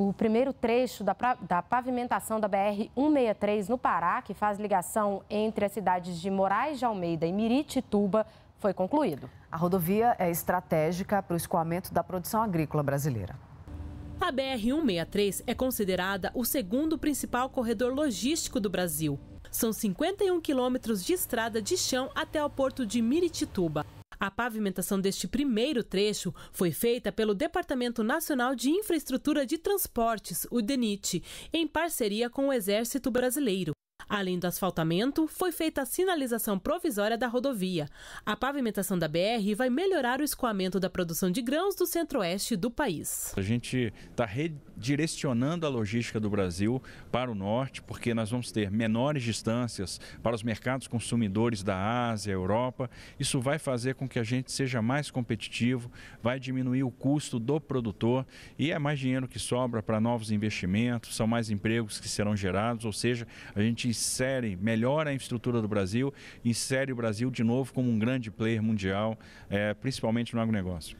O primeiro trecho da, da, pavimentação da BR-163 no Pará, que faz ligação entre as cidades de Moraes de Almeida e Miritituba, foi concluído. A rodovia é estratégica para o escoamento da produção agrícola brasileira. A BR-163 é considerada o segundo principal corredor logístico do Brasil. São 51 quilômetros de estrada de chão até o porto de Miritituba. A pavimentação deste primeiro trecho foi feita pelo Departamento Nacional de Infraestrutura de Transportes, o DENIT, em parceria com o Exército Brasileiro. Além do asfaltamento, foi feita a sinalização provisória da rodovia. A pavimentação da BR vai melhorar o escoamento da produção de grãos do centro-oeste do país. A gente está redirecionando a logística do Brasil para o norte, porque nós vamos ter menores distâncias para os mercados consumidores da Ásia, Europa. Isso vai fazer com que a gente seja mais competitivo, vai diminuir o custo do produtor e é mais dinheiro que sobra para novos investimentos, são mais empregos que serão gerados, ou seja, a gente insere, melhora a infraestrutura do Brasil, insere o Brasil de novo como um grande player mundial, é, principalmente no agronegócio.